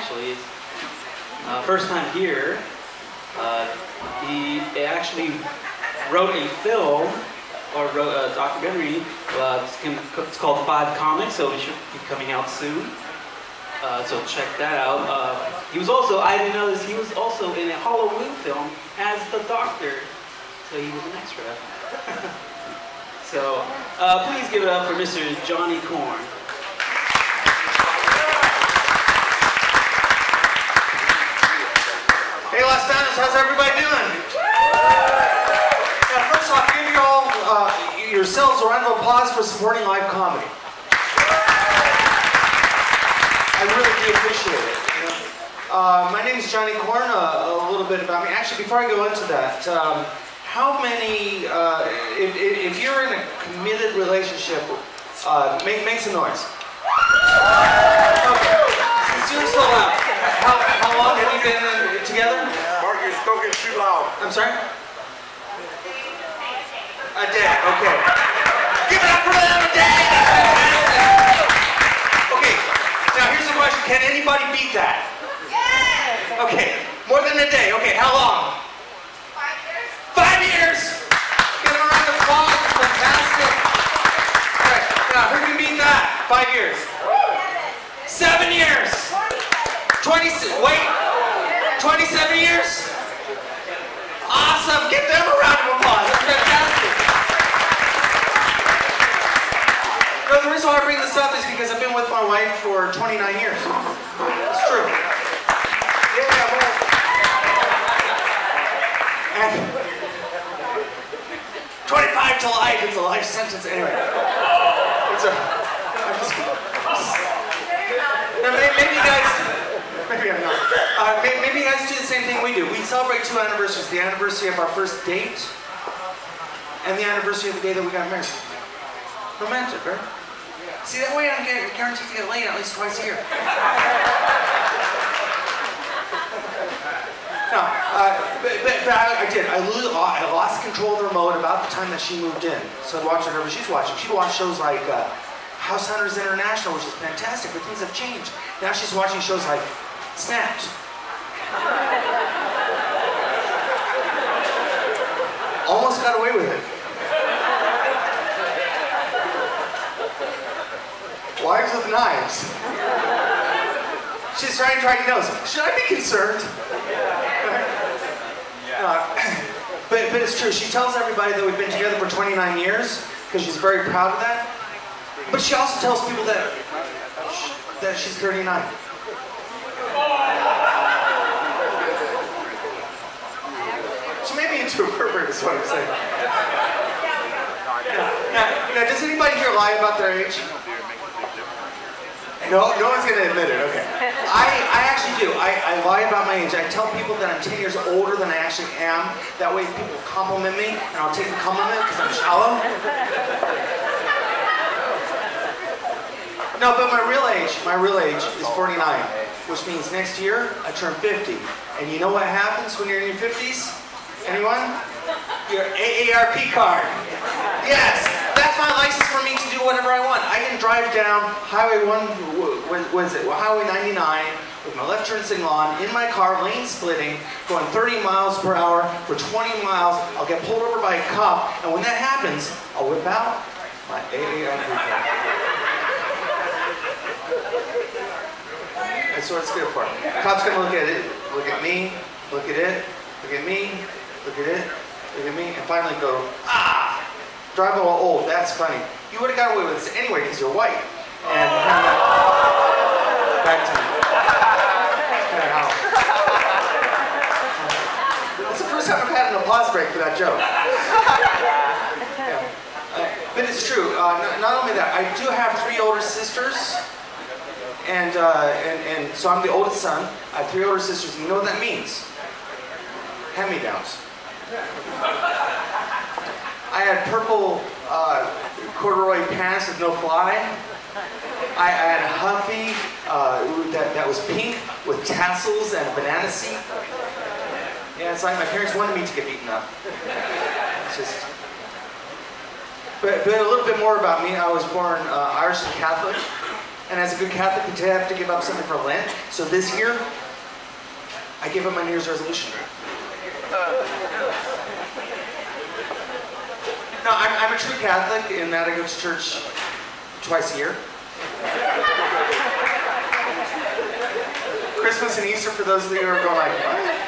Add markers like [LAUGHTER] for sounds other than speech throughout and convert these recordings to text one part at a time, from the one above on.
actually. Uh, first time here. Uh, he actually wrote a film or wrote a documentary. Uh, it's, it's, called Five Comics, so it should be coming out soon. Uh, so check that out. Uh, he was also, I didn't know this, he was also in a Halloween film as the Doctor. So he was an extra. [LAUGHS] so uh, please give it up for Mr. Johnny Corn. Hey Los Banos, how's everybody doing? Yeah, first off, give you all uh, yourselves a round of applause for supporting live comedy. I really do appreciate it. Uh, my name is Johnny Corn. Uh, a little bit about me. Actually, before I go into that, um, how many, uh, if, if, you're in a committed relationship, uh, make, make some noise. Okay. Since so loud. How, how long have you been in, together? Mark, you're spoken too loud. I'm sorry? A day, okay. Give it up for them, a day! Okay, now here's the question. Can anybody beat that? Yes! Okay, more than a day. Okay, how long? Five years? Five years! Get a round of applause. Fantastic. Okay, now who can beat that? Five years. Seven years. 20, wait, 27 years? Awesome, give them a round of applause. That's fantastic. No, the reason why I bring this up is because I've been with my wife for 29 years. It's true. Yeah. And 25 to life, it's a life sentence. Anyway. It's a, I'm just, now, maybe, maybe you guys, maybe I'm not. Uh, maybe, you guys do the same thing we do. We celebrate two anniversaries: the anniversary of our first date, and the anniversary of the day that we got married. Romantic, right? See, that way I'm guaranteed to get laid at least twice a year. [LAUGHS] No, uh, but, but, but I, I, did. I, lo- I lost control of the remote about the time that she moved in. So I'd watch whatever she's watching. She'd watch shows like uh, House Hunters International, which is fantastic, but things have changed. Now she's watching shows like Snapped. Almost got away with it. Wives with knives. She's trying to try to know. Should I be concerned? Uh, but, but it's true. She tells everybody that we've been together for 29 years because she's very proud of that. But she also tells people that that she's 39. She may a pervert, is what I'm saying. Now, now, does anybody here lie about their age? No, no one's gonna admit it. Okay. I, I actually do. I, I lie about my age. I tell people that I'm 10 years older than I actually am. That way people compliment me, and I'll take the compliment because I'm shallow. No, but my real age, my real age is 49, which means next year I turn 50. And you know what happens when you're in your 50s? Anyone? Your AARP card. Yes, that's my license for me to do whatever I want. I can drive down Highway 1, what is it? Well, Highway 99 with my left turn signal on, in my car, lane splitting, going 30 miles per hour for 20 miles. I'll get pulled over by a cop, and when that happens, I'll whip out my AARP card. That's what it's good for. Cop's gonna look at it, look at me, look at it, look at me, look at it, look at me, and finally go, ah! Drive a little old, that's funny. You would have got away with this anyway because you're white. And kind [LAUGHS] back to me. That's the first time I've had an applause break for that joke. Yeah. Uh, but it's true. Uh, not, only that, I do have three older sisters. And, uh, and, and so I'm the oldest son. I have three older sisters. And you know what that means? Hand-me-downs. I had purple uh, corduroy pants with no fly. I, I had a huffy uh, that, that was pink with tassels and a banana seat. Yeah, it's like my parents wanted me to get beaten up. It's just. But, but a little bit more about me. I was born uh, Irish Catholic. And as a good Catholic, you have to give up something for Lent. So this year, I gave up my New Year's resolution. No, I'm, I'm a true Catholic in that I go to church twice a year. Christmas and Easter, for those of you who are going like, what?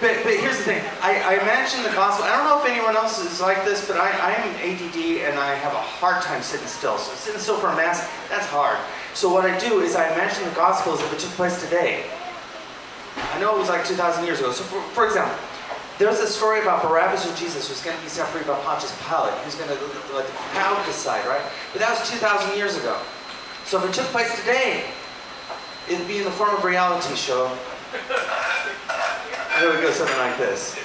But, but here's the thing. I, I imagine the gospel. I don't know if anyone else is like this, but I, I am ADD and I have a hard time sitting still. So sitting still for a mass, that's hard. So what I do is I imagine the gospel as if it took place today. Know it was like 2,000 years ago. So for, for example, there's a story about Barabbas or Jesus who's going to be set free by Pontius Pilate. Who's going to let the crowd decide, right? But that was 2,000 years ago. So if it took place today, it'd be in the form of a reality show. Here we go, something like this.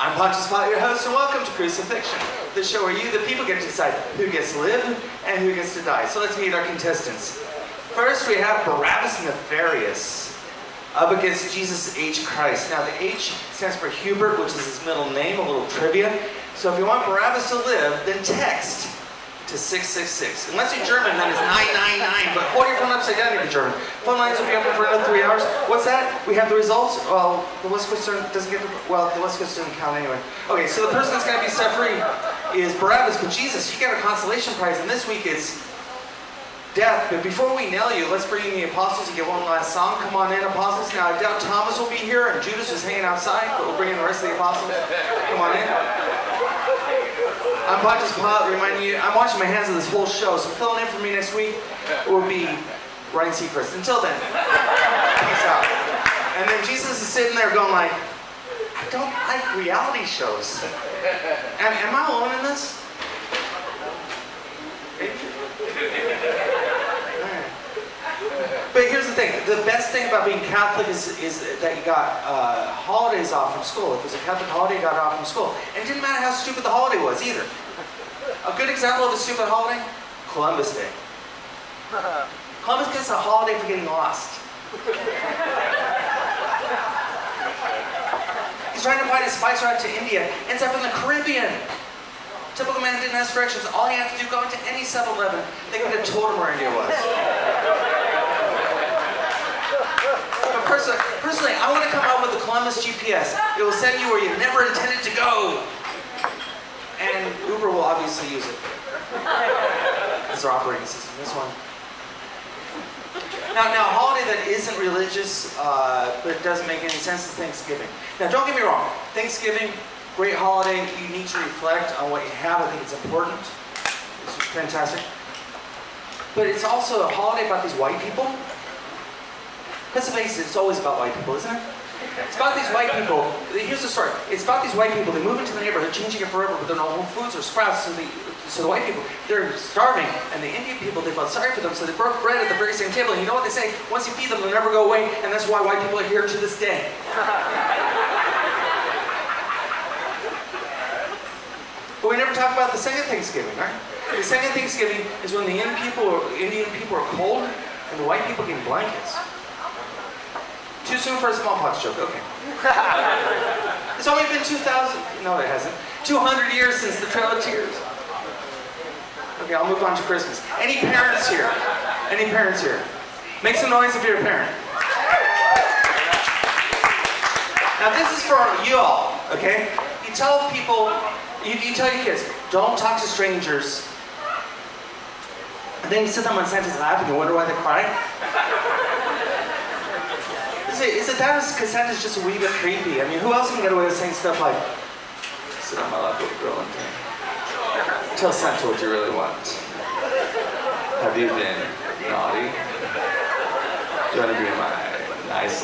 I'm Pontius Pilate, your host, and welcome to Crucifixion, the show where you, the people, get to decide who gets to live and who gets to die. So let's meet our contestants. First, we have Barabbas Nefarious up against Jesus H. Christ. Now, the H stands for Hubert, which is his middle name, a little trivia. So if you want Barabbas to live, then text to 666. Unless you're German, then it's 999. But hold your phone upside down if you're German. Phone lines will be open for another three hours. What's that? We have the results? Well, the West Coast student doesn't get the, well, the West Coast doesn't count anyway. Okay, so the person that's going to be free is Barabbas, but Jesus, you got a consolation prize, and this week it's death. But before we nail you, let's bring in the apostles and get one last song. Come on in, apostles. Now, I doubt Thomas will be here, and Judas is hanging outside, but we'll bring in the rest of the apostles. Come on in. I'm Pontius Pilate reminding you, I'm washing my hands of this whole show, so filling in for me next week will be Ryan Seacrest. Until then, peace out. And then Jesus is sitting there going like, I don't like reality shows. Am, am I alone in this? But here's the thing: the best thing about being Catholic is, is that you got uh, holidays off from school. If it was a Catholic holiday, you got off from school, and it didn't matter how stupid the holiday was either. A good example of a stupid holiday: Columbus Day. [LAUGHS] Columbus gets a holiday for getting lost. He's trying to find his spice route to India, ends up in the Caribbean. Typical man didn't ask directions. All he had to do, go into any 7-Eleven. They could have told him where India was. Personally, personally, I want to come out with the Columbus GPS. It will send you where you never intended to go. And Uber will obviously use it. As their operating system. This one. Now, now, a holiday that isn't religious, uh, but doesn't make any sense is Thanksgiving. Now, don't get me wrong. Thanksgiving, great holiday. You need to reflect on what you have. I think it's important. It's fantastic. But it's also a holiday about these white people. Let's face it, it's always about white people, isn't it? It's about these white people. Here's the story. It's about these white people. They move into the neighborhood, changing it forever, but they're no Whole Foods or Sprouts. So the, so the white people, they're starving. And the Indian people, they felt sorry for them, so they broke bread at the very same table. And you know what they say? Once you feed them, they'll never go away. And that's why white people are here to this day. [LAUGHS] But we never talk about the second Thanksgiving, right? The second Thanksgiving is when the Indian people, Indian people are cold, and the white people get blankets. Too soon for a smallpox joke. Okay. [LAUGHS] it's only been 2,000. No, it hasn't. 200 years since the Trail of Tears. Okay, I'll move on to Christmas. Any parents here? Any parents here? Make some noise if you're a parent. Now this is for you all, okay? You tell people, you, you tell your kids, don't talk to strangers. And then you sit them on Santa's lap and you wonder why they Is is that Santa's just a wee bit creepy? I mean, who else can get away with saying stuff like, sit on my lap, little girl, and tell Santa what you really want. Have you been naughty? Do you want to be my nice?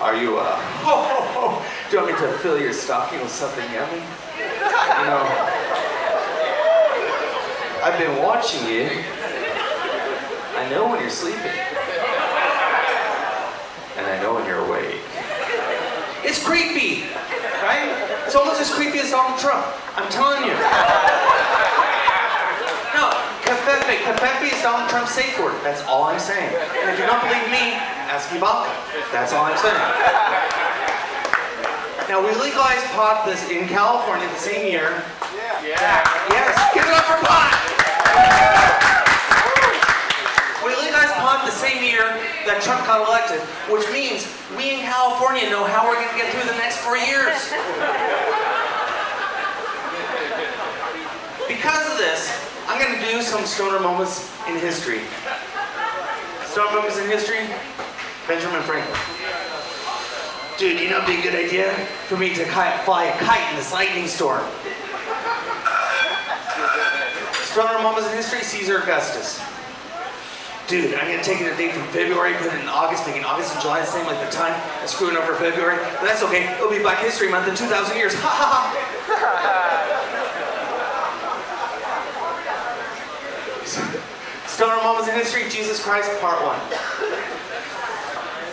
Are you, uh, ho, ho, ho, do you want me to fill your stocking with something yummy? You know, I've been watching you. I know when you're sleeping. And I know when you're awake. It's creepy, right? It's almost as creepy as Donald Trump. I'm telling you. No, Covfefe. Covfefe is Donald Trump's safe word. That's all I'm saying. And if you don't believe me, ask Ivanka. That's all I'm saying. Now we legalized pot this in California the same year. Yeah. Yes, give it up for pot. The same year that Trump got elected, which means we in California know how we're going to get through the next four years. [LAUGHS] Because of this, I'm going to do some stoner moments in history. Stoner moments in history, Benjamin Franklin. Dude, you know it'd be a good idea for me to fly a kite in this lightning storm. Stoner moments in history, Caesar Augustus. Dude, I'm gonna take it a date from February, put it in August, making August and July the same like the time, and screwing over February. But that's okay, it'll be Black History Month in 2,000 years. [LAUGHS] Ha ha ha! [LAUGHS] Stoner moments in history, Jesus Christ, part one.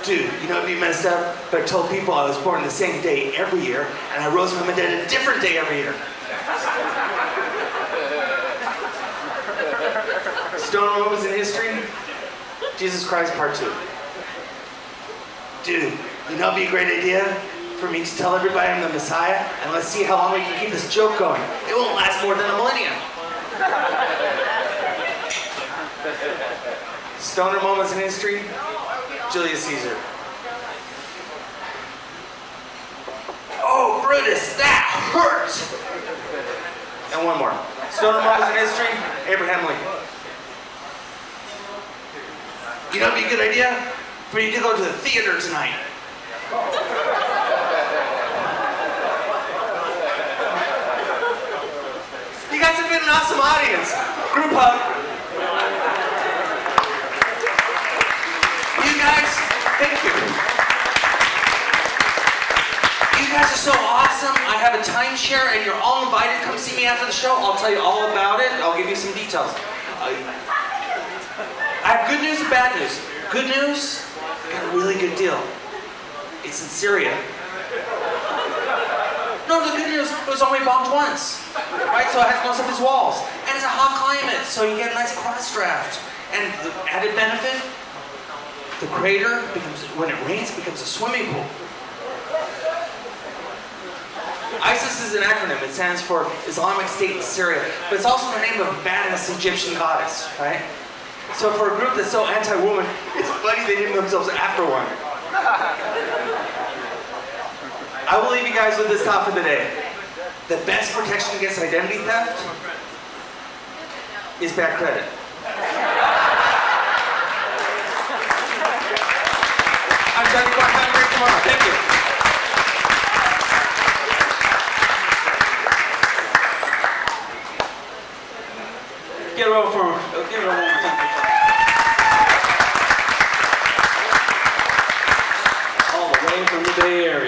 Dude, you know it'd be messed up if I told people I was born the same day every year, and I rose from the dead a different day every year. Stoner moments in history, Jesus Christ, part two. Dude, you know it'd be a great idea for me to tell everybody I'm the Messiah, and let's see how long we can keep this joke going. It won't last more than a millennium. Stoner moments in history, Julius Caesar. Oh, Brutus, that hurt! And one more. Stoner moments in history, Abraham Lincoln. You know what'd be a good idea? For you to go to the theater tonight. You guys have been an awesome audience. Group hug. You guys, thank you. You guys are so awesome. I have a timeshare and you're all invited. Come see me after the show. I'll tell you all about it. I'll give you some details. I Have good news and bad news. Good news, I got a really good deal. It's in Syria. No, the good news, it was only bombed once. Right, so it has most of its walls. And it's a hot climate, so you get a nice cross draft. And the added benefit, the crater becomes, when it rains, it becomes a swimming pool. ISIS is an acronym. It stands for Islamic State in Syria. But it's also the name of a badass Egyptian goddess, right? So for a group that's so anti-woman, it's funny they named themselves after one. I will leave you guys with this thought for the day. The best protection against identity theft is bad credit. I'm Johnny Corn. Have a great tomorrow. Thank you. Get over for, uh, give it over one. All